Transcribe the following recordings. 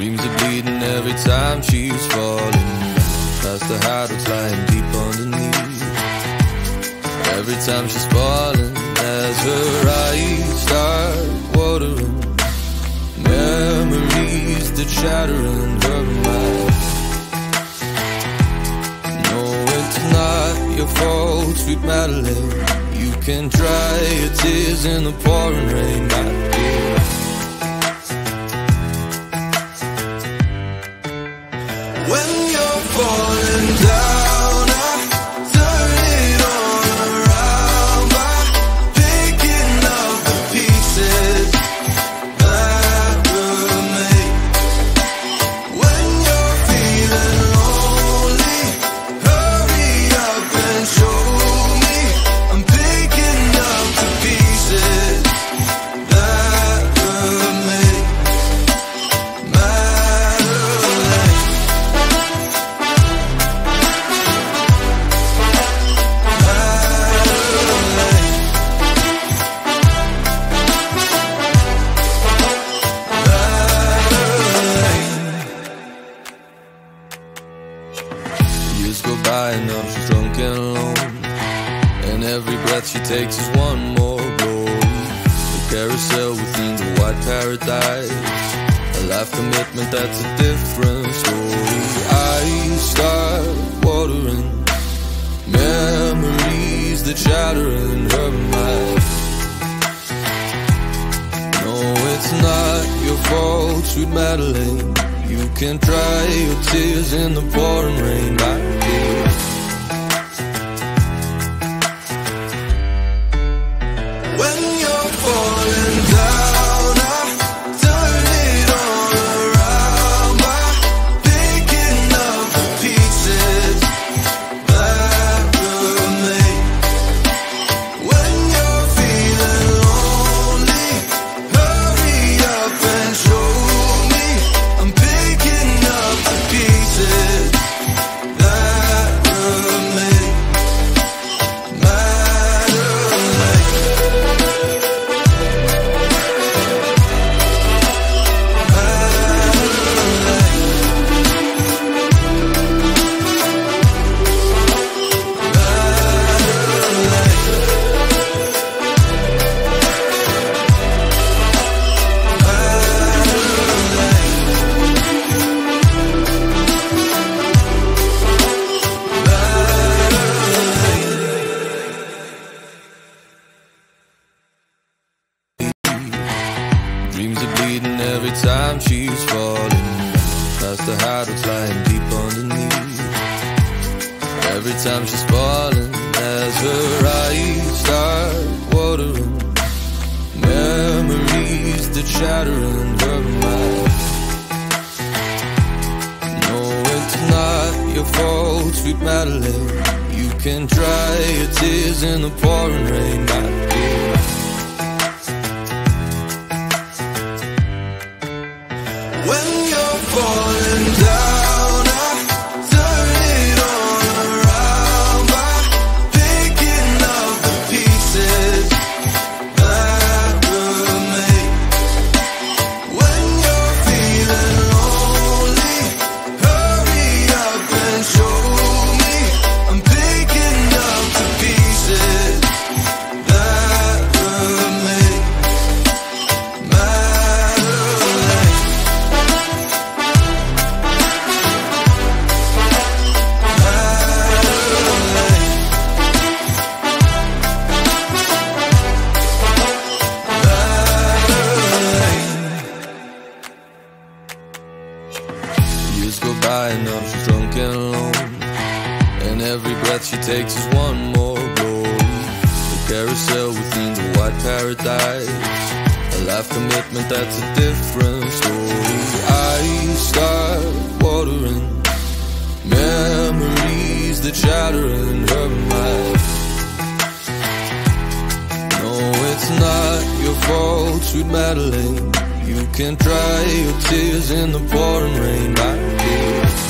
dreams are bleeding every time she's falling. Past the habits lying deep underneath. Every time she's falling, as her eyes start watering, memories that shatter in her mind. No, it's not your fault, sweet Madeleine. You can dry your tears in the pouring rain. Adelaide You can dry your tears in the pouring rain. I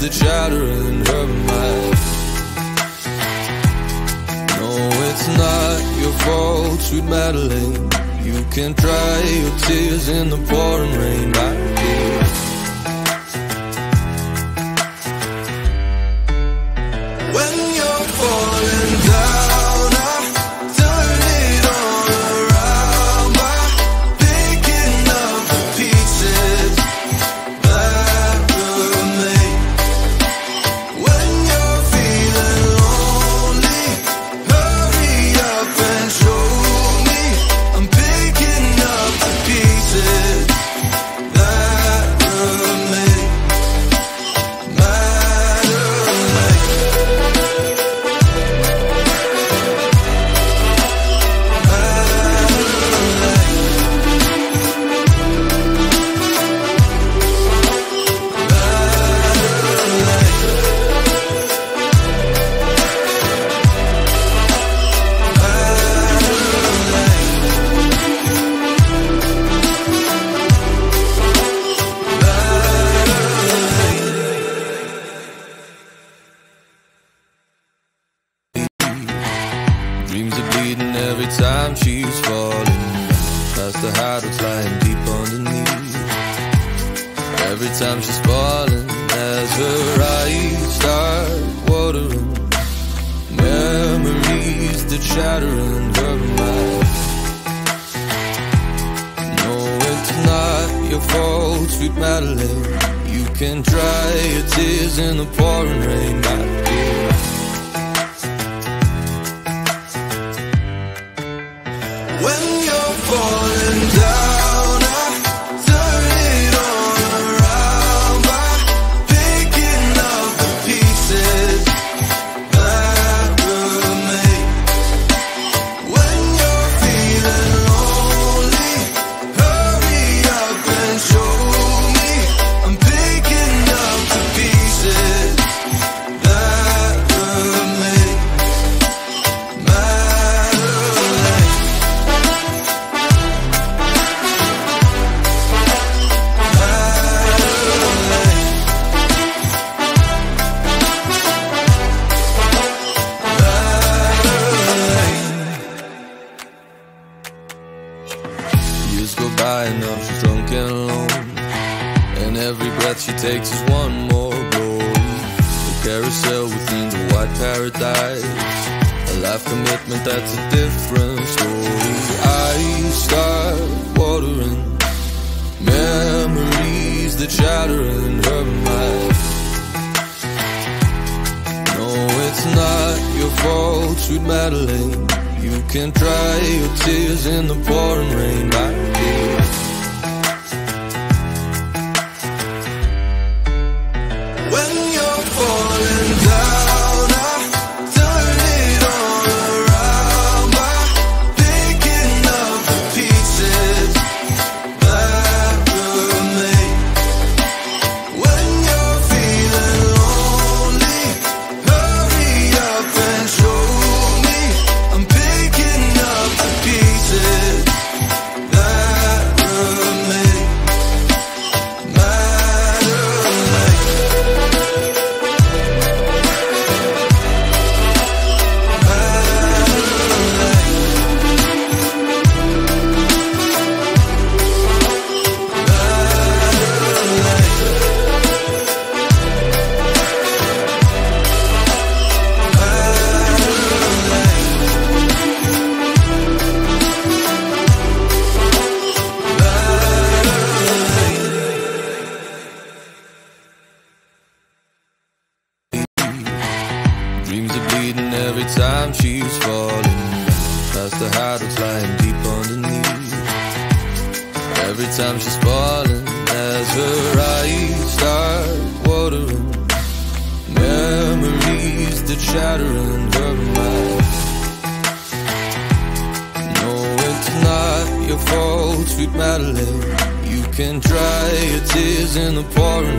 the chatter in her mind No, it's not your fault, sweet Madeleine You can dry your tears in the pouring rain, I hear. boy. but that's a different story. I start watering memories that shatter in her mind. No, it's not your fault, sweet Madeleine. You can dry your tears in the pouring rain. I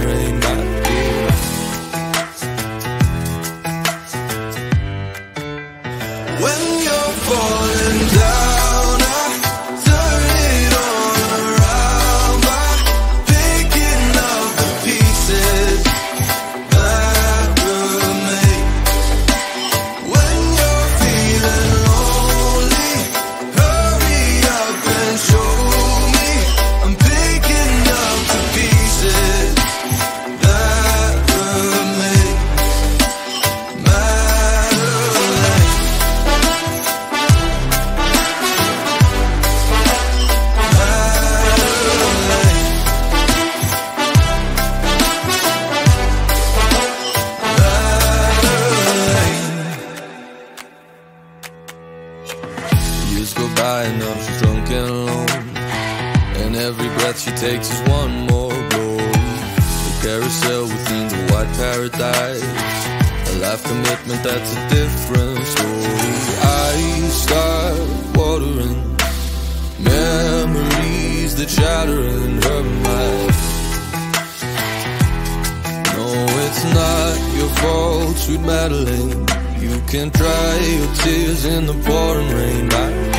really not When you're falling down. every breath she takes is one more blow. A carousel within the white paradise. A life commitment that's a different story. I start watering memories that shatter in her mind. No, it's not your fault, sweet Madeleine. You can dry your tears in the pouring rain. I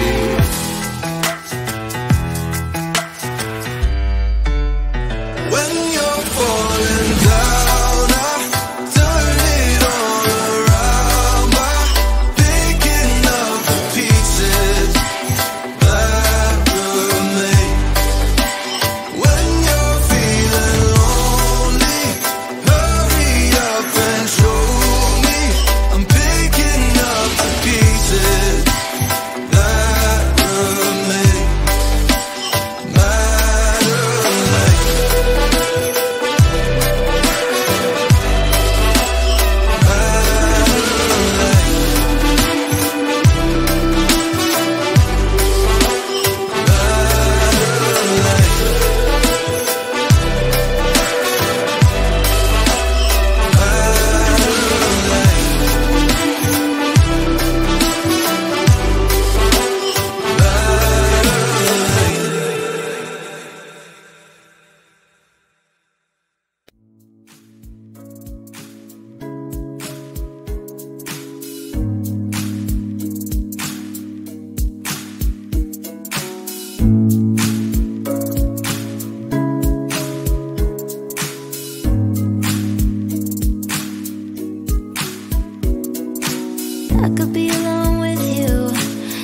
I could be alone with you.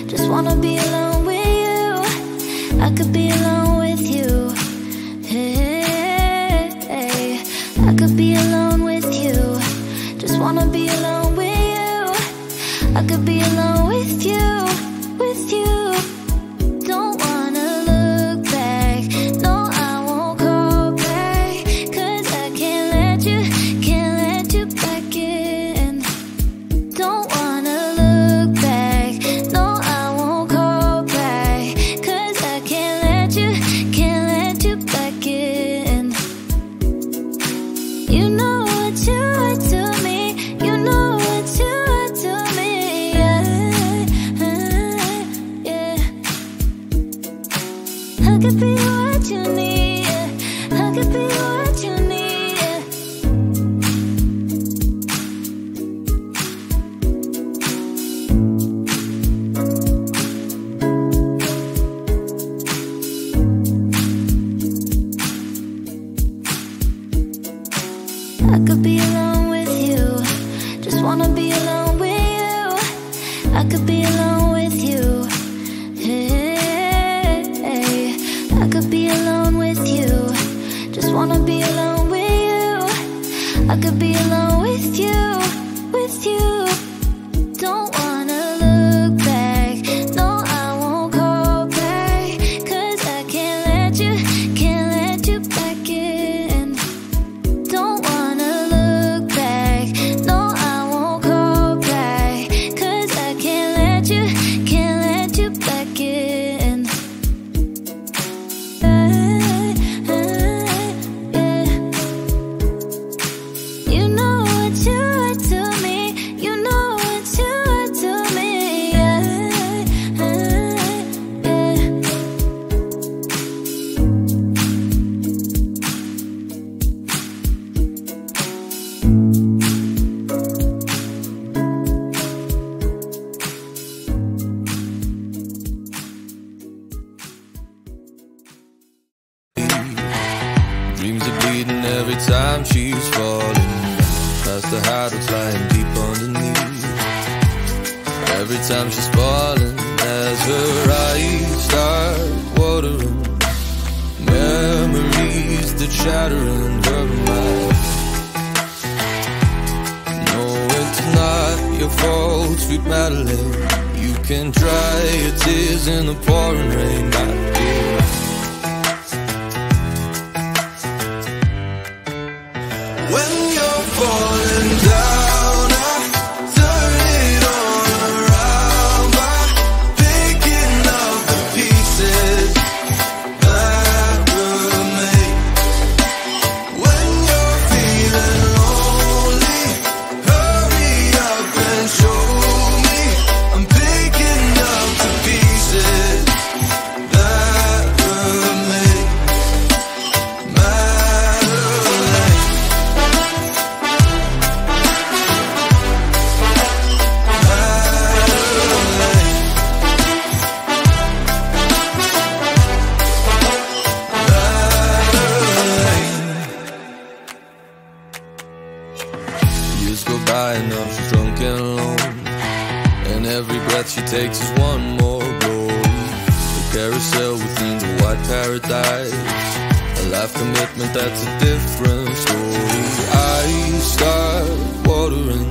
Just wanna be alone with you. I could be alone. Breath she takes is one more glory. The carousel within the white paradise. A life commitment that's a different story. I start watering.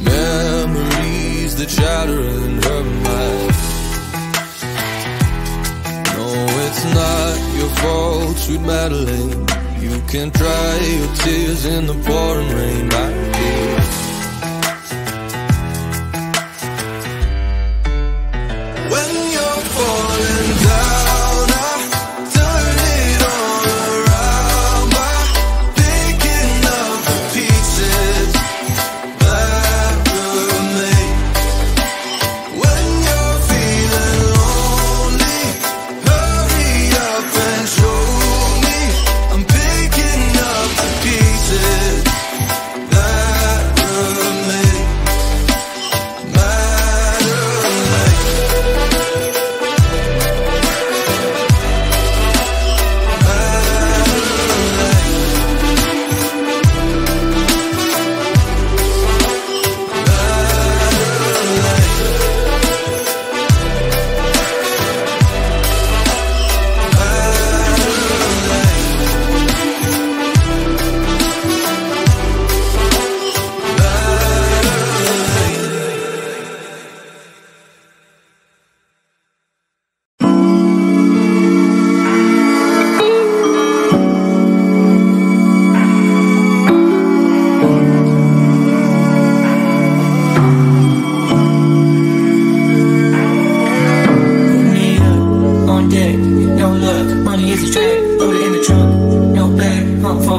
Memories that shatter in her mind. No, it's not your fault, sweet Madeleine. You can dry your tears in the pouring rain, my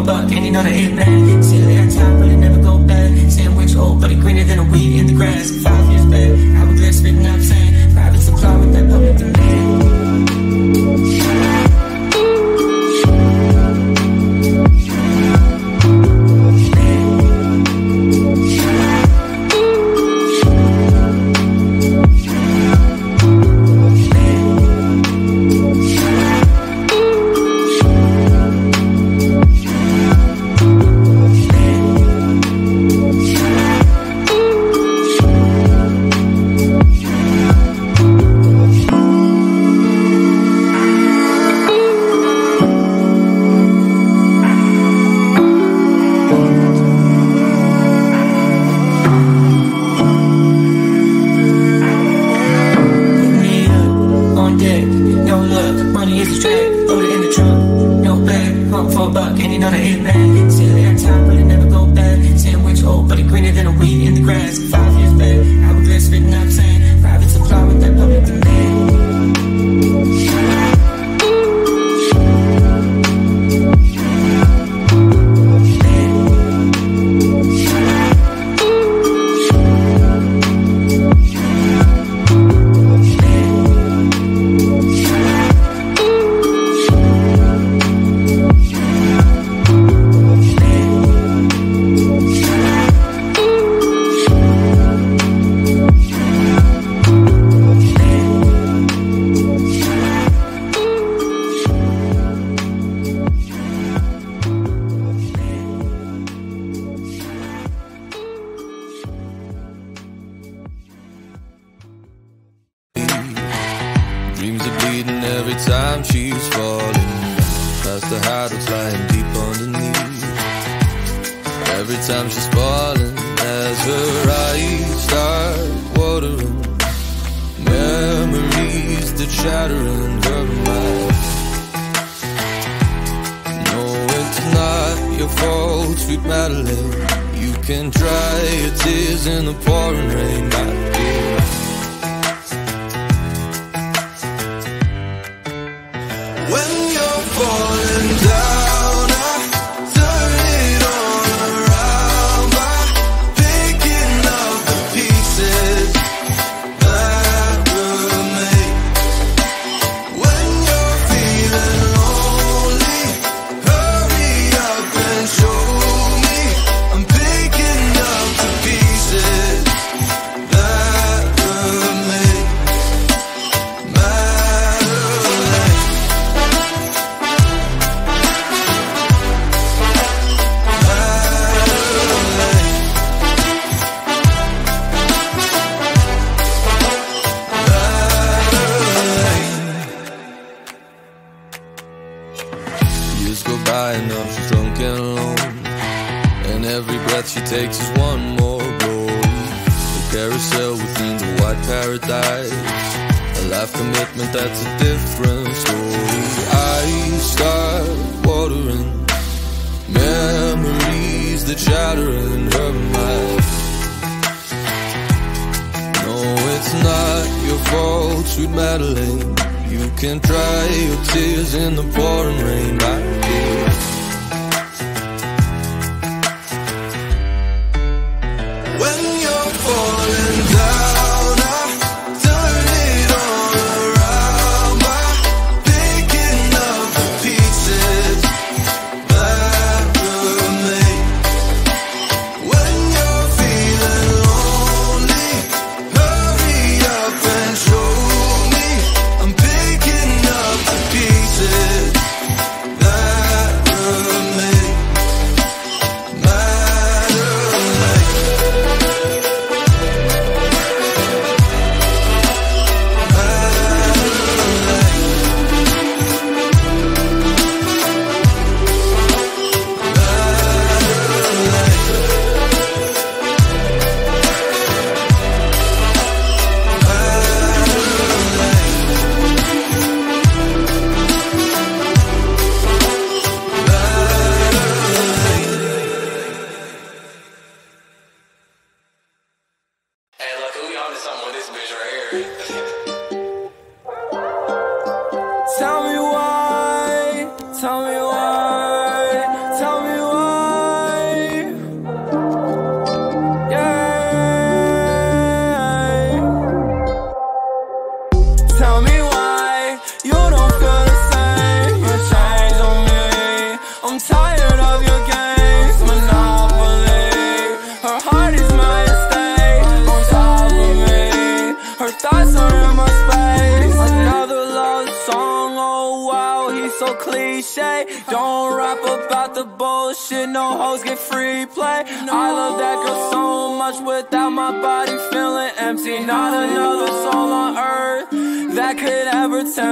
And you know the hit man. Still at time, but it never go back. Sandwich old, but it greener than a weed in the grass. Five years back, I hourglass spitting up saying private supply with that public demand. You know the hit man. Still at time, but it never go back. Sandwich old, but it greener than a weed in the grass. Five years back, hourglass spitting up saying every time she's falling. That's the heart that's lying deep underneath. Every time she's falling, as her eyes start watering, memories that shatter in her mind. No, it's not your fault, sweet Madeleine. You can dry your tears in the pouring rain, my dear.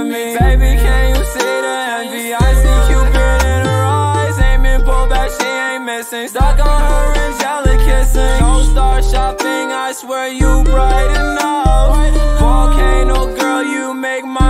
me. Baby, can you see the envy? I see Cupid in her eyes. Aiming, pull back, she ain't missing. Stuck on her angelic kissing. Don't start shopping, I swear you bright enough. Volcano girl, you make my